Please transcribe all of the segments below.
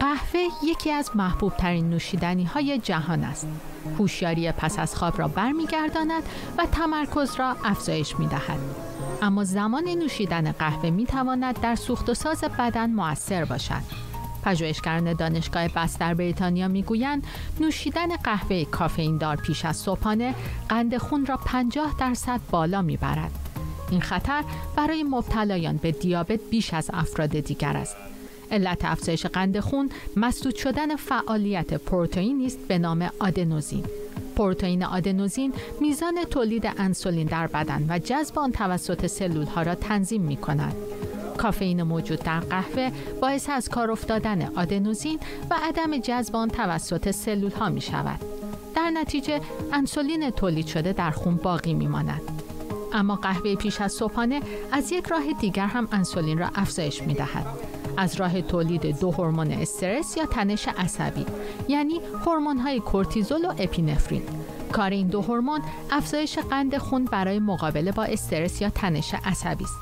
قهوه یکی از محبوب ترین نوشیدنی های جهان است. هوشیاری پس از خواب را برمیگرداند و تمرکز را افزایش می دهد. اما زمان نوشیدن قهوه می تواند در سوخت و ساز بدن موثر باشد. پژوهشگران دانشگاه بستر بریتانیا می‌گویند نوشیدن قهوه کافئین دار پیش از صبحانه قند خون را 50 درصد بالا می‌برد. این خطر برای مبتلایان به دیابت بیش از افراد دیگر است. علت افزایش قند خون مسدود شدن فعالیت پروتئینی است به نام آدنوزین. پروتئین آدنوزین میزان تولید انسولین در بدن و جذب آن توسط سلول ها را تنظیم می کند. کافئین موجود در قهوه باعث از کار افتادن آدنوزین و عدم جذب آن توسط سلول ها می شود. در نتیجه انسولین تولید شده در خون باقی می ماند. اما قهوه پیش از صبحانه از یک راه دیگر هم انسولین را افزایش می دهد. از راه تولید دو هورمون استرس یا تنش عصبی یعنی هورمون های کورتیزول و اپینفرین. کار این دو هورمون افزایش قند خون برای مقابله با استرس یا تنش عصبی است.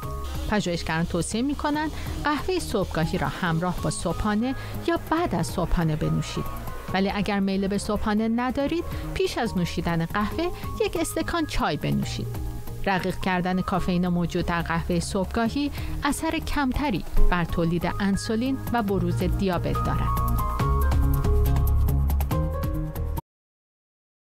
پژوهشگران توصیه می کنند قهوه صبحگاهی را همراه با صبحانه یا بعد از صبحانه بنوشید. ولی اگر میل به صبحانه ندارید پیش از نوشیدن قهوه یک استکان چای بنوشید. رقیق کردن کافئین موجود در قهوه صبحگاهی اثر کمتری بر تولید انسولین و بروز دیابت دارد.